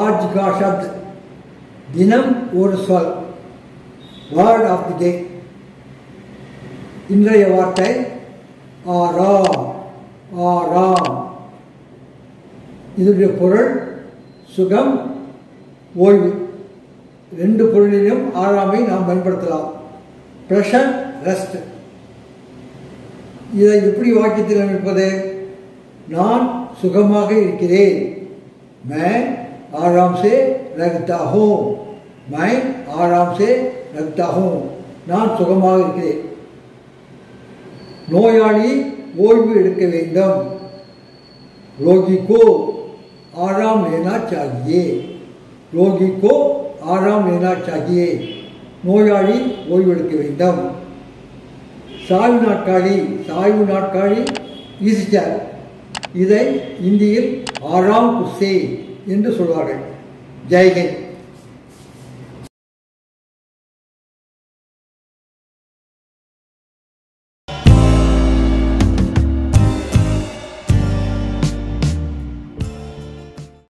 Org காஷத் தினம் ஒரு சொல். வேர்ட் ஆஃப் தி டே இன்றைய வார்த்தை ஆராம் ஆராம் இதனுடைய பொருள் சுகம் ஓய்வு. ரெண்டு பொருளிலும் ஆறாமை நாம் பயன்படுத்தலாம். ப்ரெஷர் ரெஸ்ட் இதை எப்படி வாக்கியத்தில் அமைப்பது? நான் சுகமாக இருக்கிறேன். மை ஆராம் சே ரக்தா ஹோம் மை நான் சுகமாக இருக்கிறேன். நோயாளி ஓய்வு எடுக்க வேண்டும். ரோகிக்கோ ஆறாம் லேனா சாகியே ரோகிக்கோ ஆறாம் லேனா சாகியே நோயாளி ஓய்வு எடுக்க வேண்டும். சாய்வு நாட்காலி சாய்வு நாட்காலி ஈசிச்சார் இதை இந்தியில் ஆறாம் குஸ்ஸே என்று சொல்வார்கள். ஜெய்ஹிந்த்